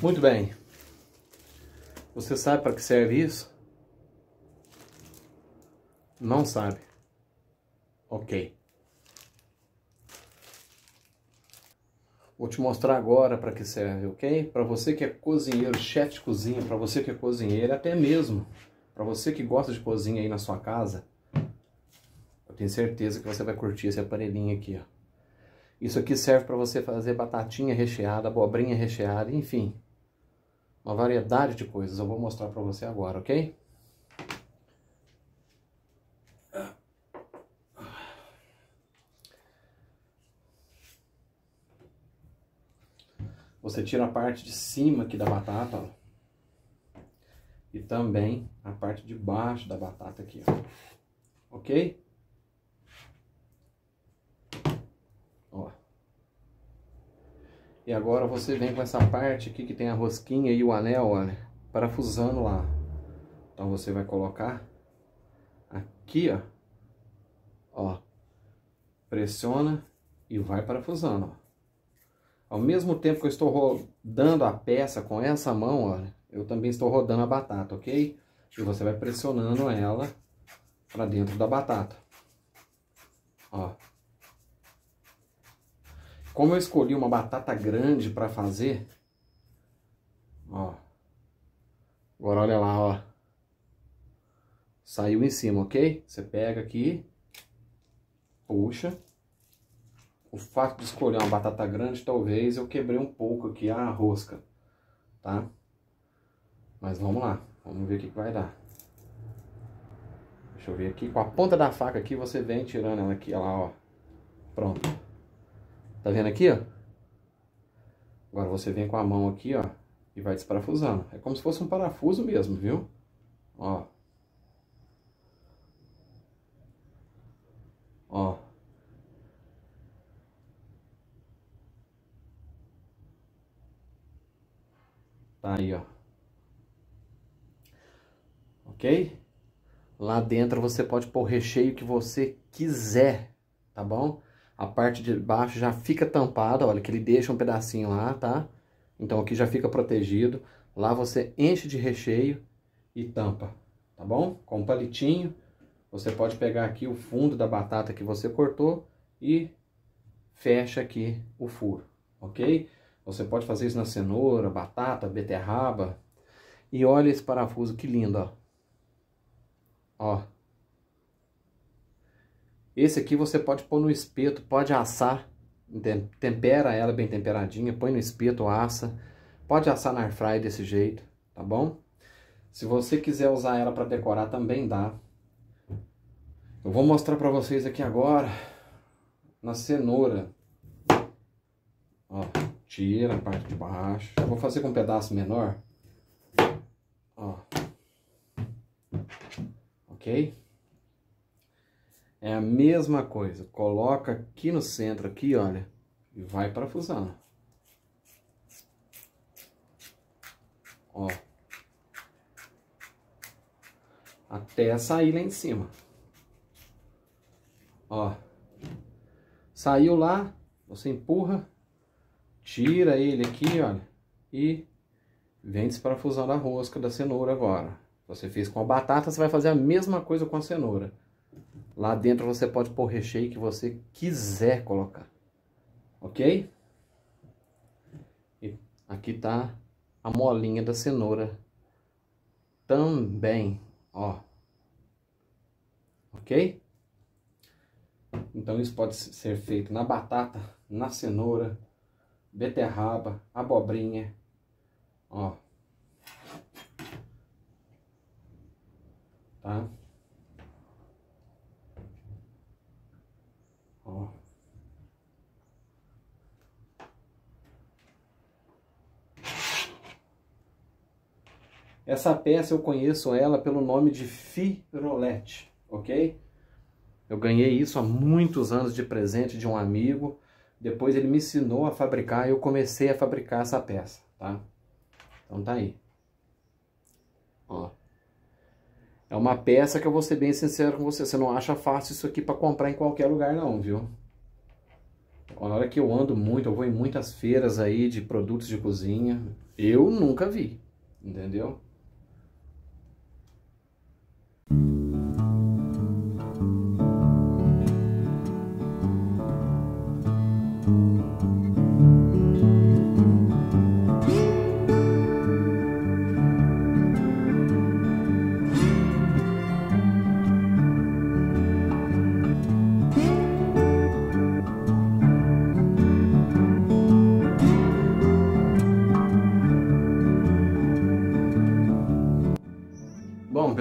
Muito bem. Você sabe para que serve isso? Não sabe. Ok. Vou te mostrar agora para que serve, ok? Para você que é cozinheiro, chefe de cozinha, para você que é cozinheiro, até mesmo para você que gosta de cozinha aí na sua casa, eu tenho certeza que você vai curtir esse aparelhinho aqui, ó. Isso aqui serve para você fazer batatinha recheada, abobrinha recheada, enfim, uma variedade de coisas. Eu vou mostrar para você agora, ok? Você tira a parte de cima aqui da batata, ó. E também a parte de baixo da batata aqui, ó. Ok? Ó. E agora você vem com essa parte aqui que tem a rosquinha e o anel, olha, parafusando lá. Então você vai colocar aqui, ó. Ó. Pressiona e vai parafusando, ó. Ao mesmo tempo que eu estou rodando a peça com essa mão, olha, eu também estou rodando a batata, ok? E você vai pressionando ela para dentro da batata. Ó. Como eu escolhi uma batata grande para fazer, ó. Agora olha lá, ó. Saiu em cima, ok? Você pega aqui, puxa o fato de escolher uma batata grande, talvez eu quebrei um pouco aqui a rosca, tá? Mas vamos lá, vamos ver o que, vai dar. Deixa eu ver aqui, com a ponta da faca aqui, você vem tirando ela aqui, lá, ó. Pronto. Tá vendo aqui, ó? Agora você vem com a mão aqui, ó, e vai desparafusando. É como se fosse um parafuso mesmo, viu? Ó. Tá aí, ó. Ok? Lá dentro você pode pôr o recheio que você quiser, tá bom? A parte de baixo já fica tampada, olha, que ele deixa um pedacinho lá, tá? Então aqui já fica protegido. Lá você enche de recheio e tampa, tá bom? Com um palitinho, você pode pegar aqui o fundo da batata que você cortou e fecha aqui o furo, ok? Você pode fazer isso na cenoura, batata, beterraba. E olha esse parafuso, que lindo, ó. Ó. Esse aqui você pode pôr no espeto, pode assar. Tempera ela bem temperadinha, põe no espeto, assa. Pode assar na airfryer desse jeito, tá bom? Se você quiser usar ela para decorar, também dá. Eu vou mostrar para vocês aqui agora na cenoura. Tira a parte de baixo. Vou fazer com um pedaço menor. Ó. Ok? É a mesma coisa. Coloca aqui no centro, aqui, olha. E vai parafusando. Ó. Até sair lá em cima. Ó. Saiu lá, você empurra Tira ele aqui, olha, e vem desparafusando a rosca da cenoura agora. Você fez com a batata, você vai fazer a mesma coisa com a cenoura. Lá dentro você pode pôr o recheio que você quiser colocar. Ok? E aqui tá a molinha da cenoura também, ó. Ok? Então isso pode ser feito na batata, na cenoura, beterraba, abobrinha, ó. Tá? Ó. Essa peça eu conheço ela pelo nome de Firolete, ok? Eu ganhei isso há muitos anos de presente de um amigo. Depois ele me ensinou a fabricar e eu comecei a fabricar essa peça, tá? Então tá aí. uma peça que eu vou ser bem sincero com você, você não acha fácil isso aqui para comprar em qualquer lugar não, viu? Na hora que eu ando muito, eu vou em muitas feiras aí de produtos de cozinha, eu nunca vi, entendeu?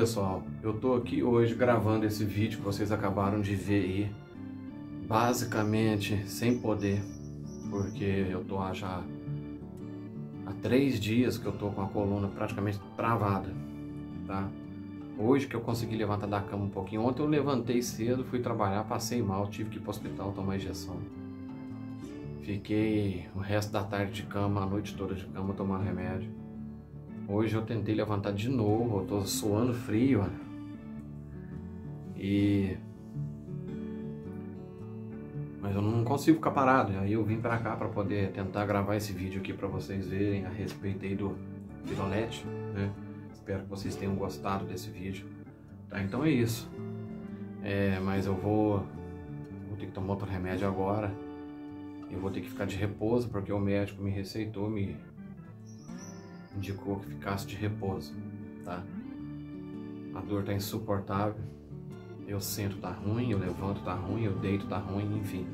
Pessoal, eu tô aqui hoje gravando esse vídeo que vocês acabaram de ver aí, basicamente sem poder, porque eu tô já há três dias que eu tô com a coluna praticamente travada, tá? Hoje que eu consegui levantar da cama um pouquinho, ontem eu levantei cedo, fui trabalhar, passei mal, tive que ir pro hospital tomar injeção. Fiquei o resto da tarde de cama, a noite toda de cama tomando remédio. Hoje eu tentei levantar de novo, eu tô suando frio. E mas eu não consigo ficar parado. Aí eu vim para cá para poder tentar gravar esse vídeo aqui para vocês verem a respeito aí do Filonete, né? Espero que vocês tenham gostado desse vídeo. Tá, então é isso. É, mas eu vou vou ter que tomar outro remédio agora. Eu vou ter que ficar de repouso porque o médico me receitou, me indicou que ficasse de repouso, tá? A dor tá insuportável. Eu sento tá ruim, eu levanto tá ruim, eu deito tá ruim, enfim.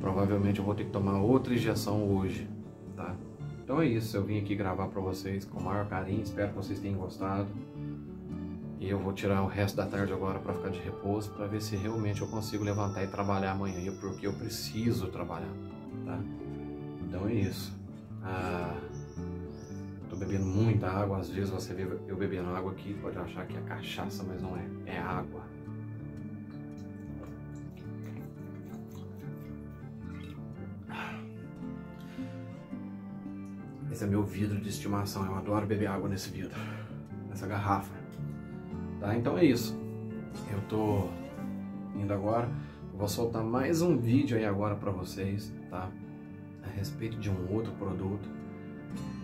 Provavelmente eu vou ter que tomar outra injeção hoje, tá? Então é isso, eu vim aqui gravar para vocês com o maior carinho, espero que vocês tenham gostado. E eu vou tirar o resto da tarde agora para ficar de repouso, para ver se realmente eu consigo levantar e trabalhar amanhã, porque eu preciso trabalhar, tá? Então é isso. Ah, bebendo muita água. Às vezes você vê eu bebendo água aqui, pode achar que é cachaça, mas não é. É água. Esse é meu vidro de estimação. Eu adoro beber água nesse vidro, nessa garrafa. Tá? Então é isso. Eu tô indo agora. vou soltar mais um vídeo aí agora para vocês, tá? A respeito de um outro produto.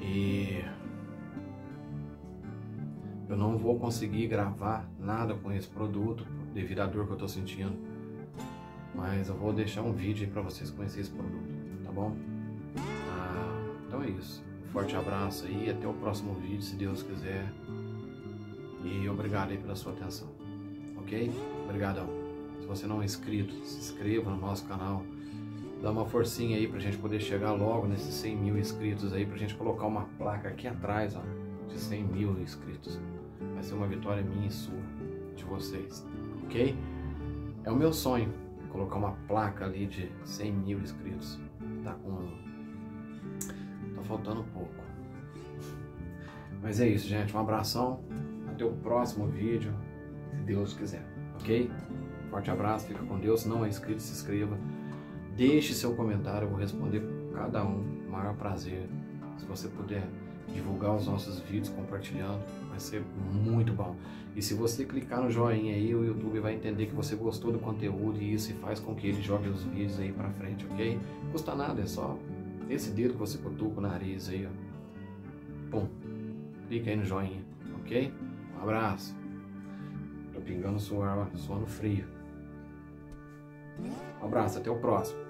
E eu não vou conseguir gravar nada com esse produto devido à dor que eu tô sentindo. Mas eu vou deixar um vídeo pra vocês conhecerem esse produto, tá bom? Ah, então é isso. Um forte abraço aí, até o próximo vídeo, se Deus quiser. E obrigado aí pela sua atenção, ok? Obrigadão. Se você não é inscrito, se inscreva no nosso canal. Dá uma forcinha aí pra gente poder chegar logo nesses 100 mil inscritos aí, pra gente colocar uma placa aqui atrás, ó, de 100 mil inscritos vai ser uma vitória minha e sua, de vocês, ok? É o meu sonho colocar uma placa ali de 100 mil inscritos. Tá com. Tá faltando pouco. Mas é isso, gente. Um abração. Até o próximo vídeo, se Deus quiser, ok? Forte abraço, fica com Deus. Se não é inscrito, se inscreva. Deixe seu comentário, eu vou responder cada um. Maior prazer. Se você puder divulgar os nossos vídeos compartilhando, vai ser muito bom. E se você clicar no joinha aí, o YouTube vai entender que você gostou do conteúdo e isso faz com que ele jogue os vídeos aí pra frente, ok? Custa nada, é só esse dedo que você cutuca o nariz aí, ó. Pum. Clica aí no joinha, ok? Um abraço. Tô pingando suor, suando frio. Um abraço, até o próximo.